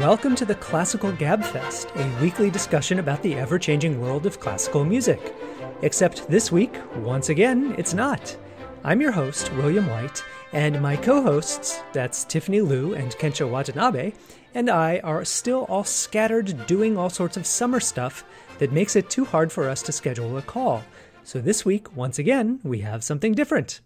Welcome to the Classical Gabfest, a weekly discussion about the ever changing world of classical music. Except this week, once again, it's not. I'm your host, William White, and my co hosts, that's Tiffany Liu and Kensho Watanabe, and I are still all scattered doing all sorts of summer stuff that makes it too hard for us to schedule a call. So this week, once again, we have something different.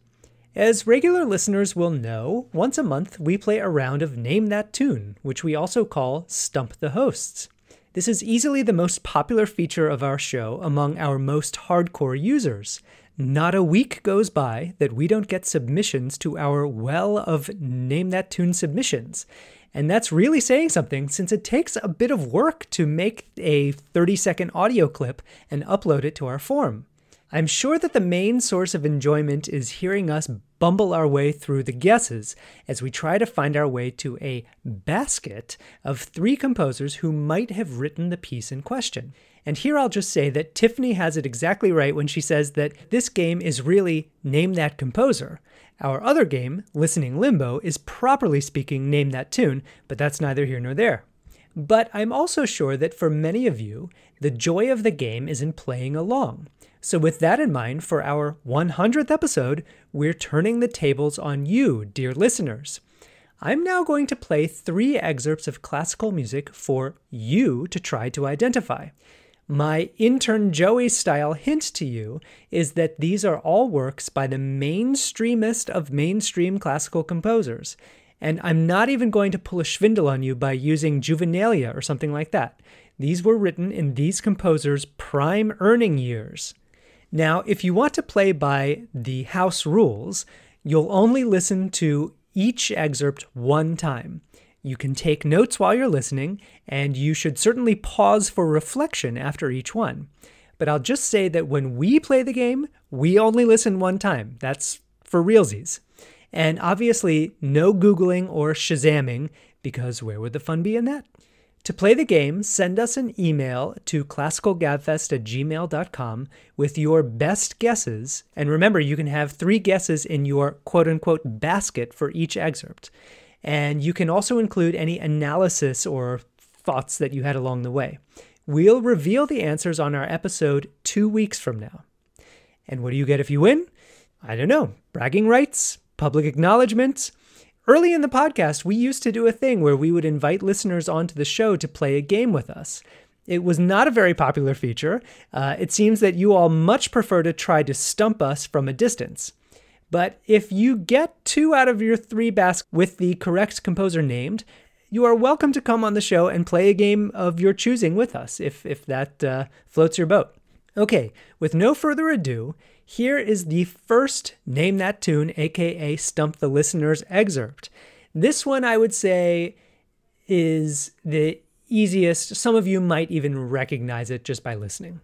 As regular listeners will know, once a month we play a round of Name That Tune, which we also call Stump the Hosts. This is easily the most popular feature of our show among our most hardcore users. Not a week goes by that we don't get submissions to our well of Name That Tune submissions. And that's really saying something since it takes a bit of work to make a 30 second audio clip and upload it to our form. I'm sure that the main source of enjoyment is hearing us bumble our way through the guesses as we try to find our way to a basket of three composers who might have written the piece in question. And here I'll just say that Tiffany has it exactly right when she says that this game is really Name That Composer. Our other game, Listening Limbo, is properly speaking Name That Tune, but that's neither here nor there. But I'm also sure that for many of you, the joy of the game is in playing along. So, with that in mind, for our 100th episode, we're turning the tables on you, dear listeners. I'm now going to play three excerpts of classical music for you to try to identify. My intern Joey style hint to you is that these are all works by the mainstreamest of mainstream classical composers. And I'm not even going to pull a schwindel on you by using Juvenilia or something like that. These were written in these composers' prime earning years. Now, if you want to play by the house rules, you'll only listen to each excerpt one time. You can take notes while you're listening, and you should certainly pause for reflection after each one. But I'll just say that when we play the game, we only listen one time. That's for realsies. And obviously, no Googling or Shazamming, because where would the fun be in that? To play the game, send us an email to classicalgabfest at gmail.com with your best guesses. And remember, you can have three guesses in your quote unquote basket for each excerpt. And you can also include any analysis or thoughts that you had along the way. We'll reveal the answers on our episode two weeks from now. And what do you get if you win? I don't know. Bragging rights, public acknowledgement, Early in the podcast, we used to do a thing where we would invite listeners onto the show to play a game with us. It was not a very popular feature. Uh, it seems that you all much prefer to try to stump us from a distance. But if you get two out of your three baskets with the correct composer named, you are welcome to come on the show and play a game of your choosing with us if, if that uh, floats your boat. Okay, with no further ado, here is the first Name That Tune, aka Stump the Listeners excerpt. This one, I would say, is the easiest. Some of you might even recognize it just by listening.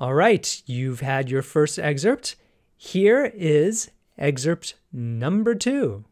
All right, you've had your first excerpt. Here is excerpt number two.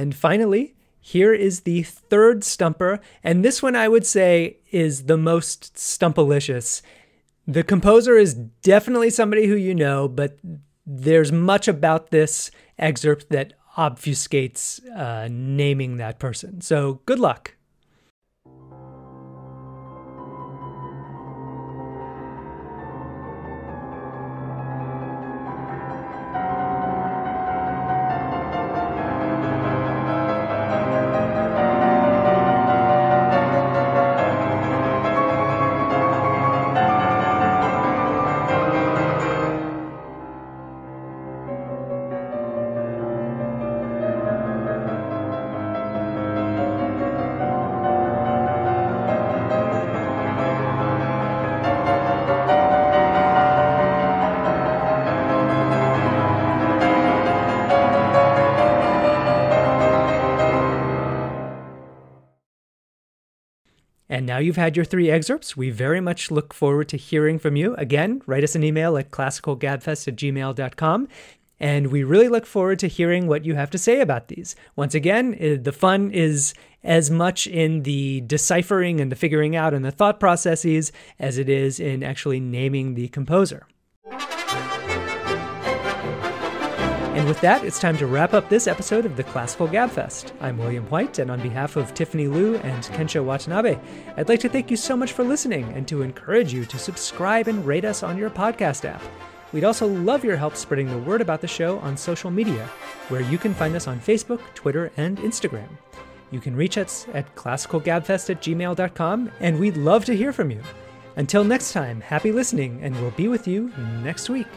And finally, here is the third stumper, and this one I would say is the most stumpalicious. The composer is definitely somebody who you know, but there's much about this excerpt that obfuscates uh, naming that person. So good luck. And now you've had your three excerpts. We very much look forward to hearing from you. Again, write us an email at classicalgabfest at gmail.com. And we really look forward to hearing what you have to say about these. Once again, eh, the fun is as much in the deciphering and the figuring out and the thought processes as it is in actually naming the composer. And with that, it's time to wrap up this episode of the Classical Gabfest. I'm William White, and on behalf of Tiffany Liu and Kensho Watanabe, I'd like to thank you so much for listening and to encourage you to subscribe and rate us on your podcast app. We'd also love your help spreading the word about the show on social media, where you can find us on Facebook, Twitter, and Instagram. You can reach us at classicalgabfest at gmail.com, and we'd love to hear from you. Until next time, happy listening, and we'll be with you next week.